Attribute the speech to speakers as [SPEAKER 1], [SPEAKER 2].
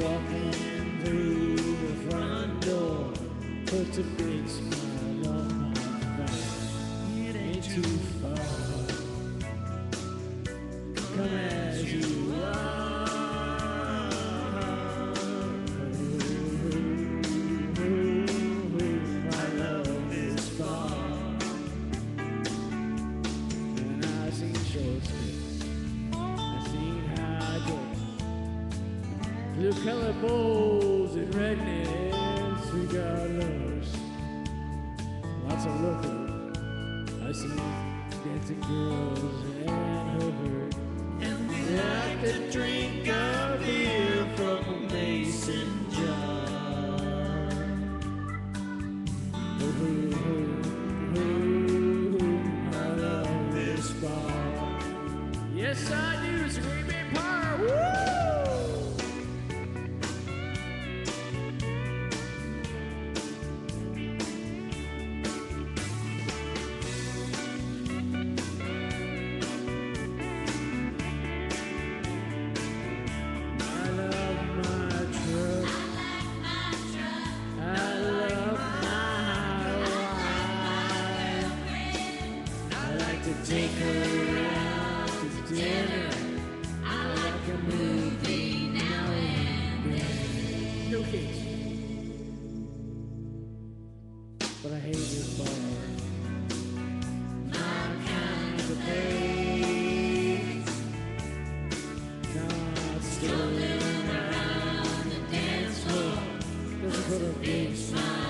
[SPEAKER 1] walking through the front door. Puts a big smile Blue color bowls and rednecks. We got lovers. Lots of lookers. I seen dancing girls and her. To take her out to dinner. I like a movie now and then. No kids. But I hate this bar. My kind of place. Not strolling around the dance floor. Doesn't put a big smile